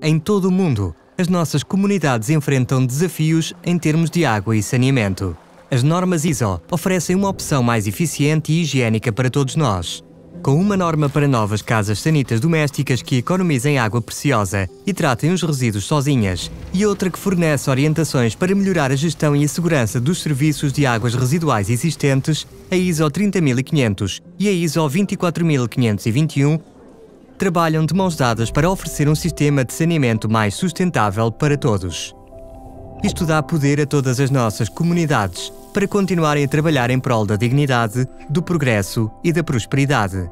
Em todo o mundo, as nossas comunidades enfrentam desafios em termos de água e saneamento. As normas ISO oferecem uma opção mais eficiente e higiênica para todos nós. Com uma norma para novas casas sanitas domésticas que economizem água preciosa e tratem os resíduos sozinhas, e outra que fornece orientações para melhorar a gestão e a segurança dos serviços de águas residuais existentes, a ISO 30500 e a ISO 24521 trabalham de mãos dadas para oferecer um sistema de saneamento mais sustentável para todos. Isto dá poder a todas as nossas comunidades para continuarem a trabalhar em prol da dignidade, do progresso e da prosperidade.